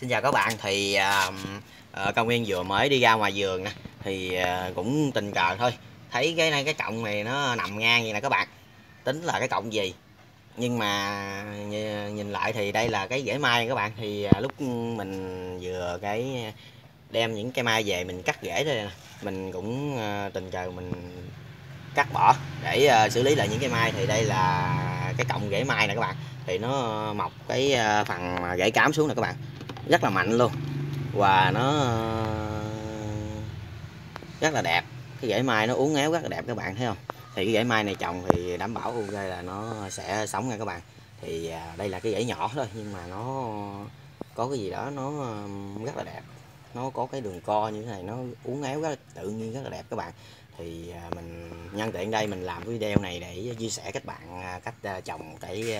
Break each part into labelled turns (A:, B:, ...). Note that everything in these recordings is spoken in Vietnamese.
A: Xin chào các bạn. Thì à, à, uh, uh, công viên vừa mới đi ra ngoài vườn nè. Thì uh, cũng tình cờ thôi. Thấy cái này cái cọng này nó nằm ngang vậy nè các bạn. Tính là cái cọng gì? Nhưng mà nhìn lại thì đây là cái rễ mai các bạn. Thì uh, lúc mình vừa cái đem những cây mai về mình cắt rễ đây nè mình cũng uh, tình cờ mình cắt bỏ để uh, xử lý lại những cây mai. Thì đây là cái cọng rễ mai nè các bạn. Thì nó mọc cái phần rễ cám xuống nè các bạn rất là mạnh luôn. Và nó ờ, rất là đẹp. Cái rễ mai nó uốn éo rất là đẹp các bạn, thấy không? Thì cái rễ mai này trồng thì đảm bảo ok là nó sẽ sống nha các bạn. Thì à, đây là cái rễ nhỏ thôi, nhưng mà nó có cái gì đó nó rất là đẹp. Nó có cái đường co như thế này, nó uốn éo rất là tự nhiên, rất là đẹp các bạn. Thì à, mình nhân tiện đây mình làm video này để chia sẻ các bạn à, cách trồng cái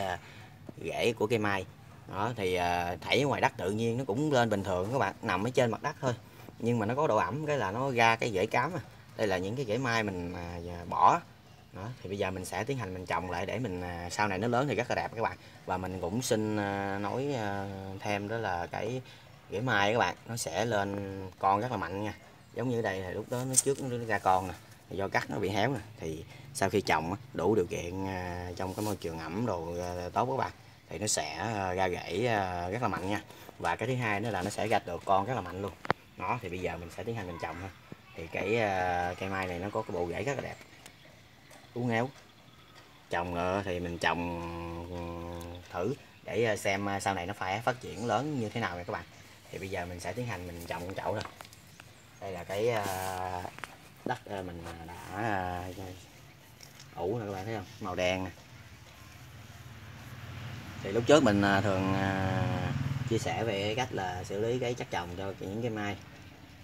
A: rễ của cây mai đó thì à, thảy ngoài đất tự nhiên nó cũng lên bình thường các bạn nằm ở trên mặt đất thôi. Nhưng mà nó có độ ẩm cái là nó ra cái rễ cám à. đây là những cái rễ mai mình à, bỏ. Đó thì bây giờ mình sẽ tiến hành mình trồng lại để mình à, sau này nó lớn thì rất là đẹp các bạn. Và mình cũng xin à, nói à, thêm đó là cái rễ mai các bạn nó sẽ lên con rất là mạnh nha. Giống như đây thì lúc đó nó trước nó ra con nè do cắt nó bị héo nè. Thì sau khi trồng đủ điều kiện trong cái môi trường ẩm đồ tốt các bạn thì nó sẽ ờ, ra rễ ờ, rất là mạnh nha. Và cái thứ hai nữa là nó sẽ ra được con rất là mạnh luôn. Nó thì bây giờ mình sẽ tiến hành mình trồng ha thì cái ờ, cây mai này nó có cái bộ rễ rất là đẹp. Uốn éo. Trồng thì mình trồng ừ, thử để xem sau này nó phải phát triển lớn như thế nào nha các bạn. Thì bây giờ mình sẽ tiến hành mình trồng con chậu thôi đây là cái đất mình đã ủ nè các bạn thấy không? Màu đen nè thì lúc trước mình à, thường à, chia sẻ về cái cách là xử lý cái chất trồng cho những cái mai.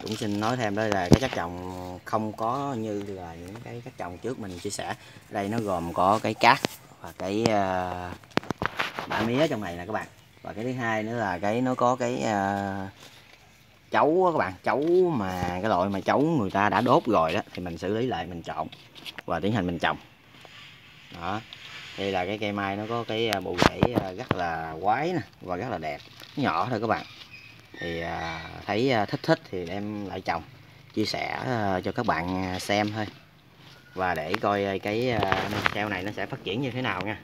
A: Cũng xin nói thêm đó là cái chất trồng không có như là những cái chất trồng trước mình chia sẻ. Đây nó gồm có cái cát và cái à, bã mía trong này nè các bạn. Và cái thứ hai nữa là cái nó có cái uh, chấu các bạn chấu mà cái loại mà chấu người ta đã đốt rồi đó thì mình xử lý lại mình trộn và tiến hành mình trồng. Đó đây là cái cây mai nó có cái à, bộ rễ à, rất là quái nè và rất là đẹp. Nhỏ thôi các bạn. Thì à, thấy thích thích thì đem lại trồng. Chia sẻ cho các bạn xem thôi. Và để coi cái keo này nó sẽ phát triển như thế nào nha.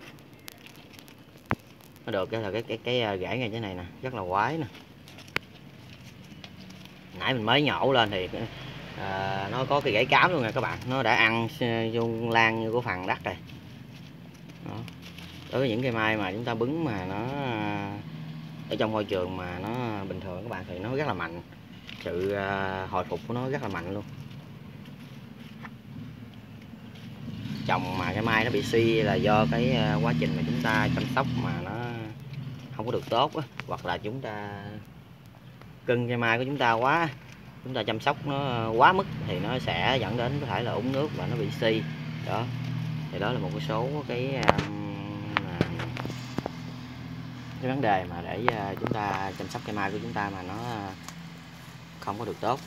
A: Nó được cái là cái cái cái rễ ngay thế này nè. Rất là quái nè. Nãy mình mới nhổ lên thì à, nó có cái rễ cám luôn nè các bạn. Nó đã ăn dung lan như của phần đất rồi đó. đối với những cây mai mà chúng ta bứng mà nó, ở trong môi trường mà nó bình thường các bạn, thì nó rất là mạnh. Sự à, hồi phục của nó rất là mạnh luôn. Trồng mà cái mai nó bị suy là do cái à, quá trình mà chúng ta chăm sóc mà nó không có được tốt á, hoặc là chúng ta cưng cây mai của chúng ta quá, chúng ta chăm sóc nó quá mức thì nó sẽ dẫn đến có thể là úng nước và nó bị suy đó thì đó là một số cái à, à, cái vấn đề mà để à, chúng ta chăm sóc cây mai của chúng ta mà nó không có được tốt.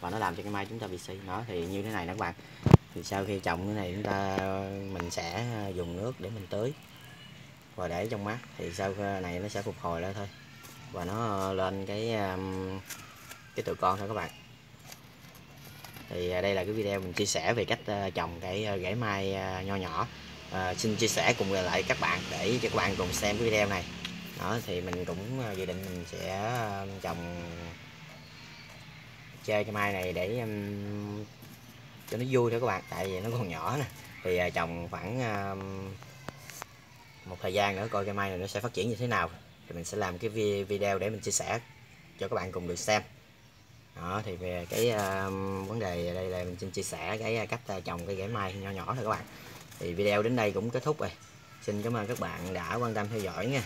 A: Và nó làm cho cây mai chúng ta bị suy nó thì như thế này đó các bạn. Thì sau khi trồng cái này chúng ta, mình sẽ dùng nước để mình tưới và để trong mát thì sau này nó sẽ phục hồi lại thôi. Và nó lên cái cái tụi con thôi các bạn thì à, đây là cái video mình chia sẻ về cách à, trồng cái à, rễ mai nho nhỏ. À, xin chia sẻ cùng lại các bạn để cho các bạn cùng xem cái video này. Đó thì mình cũng dự định mình sẽ trồng chơi cái mai này để um, cho nó vui thôi các bạn tại vì nó còn nhỏ nè. Thì uh, trồng khoảng um, một thời gian nữa coi cây mai này nó sẽ phát triển như thế nào. Thì mình sẽ làm cái video để mình chia sẻ cho các bạn cùng được xem đó thì về cái uh, vấn đề đây là mình xin chia sẻ cái ờ, cách uh, trồng cây rễ mai nhỏ nhỏ thôi các bạn. Thì video đến đây cũng kết thúc rồi. Xin cảm ơn các bạn đã quan tâm theo dõi nha.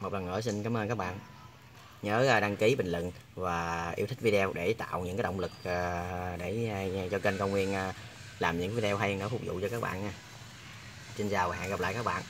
A: Một lần nữa xin cảm ơn các bạn. Nhớ đăng ký bình luận và yêu thích video để tạo những cái động lực để cho kênh công nguyên làm những video hay nó phục vụ cho các bạn nha. Xin chào và hẹn gặp lại các bạn.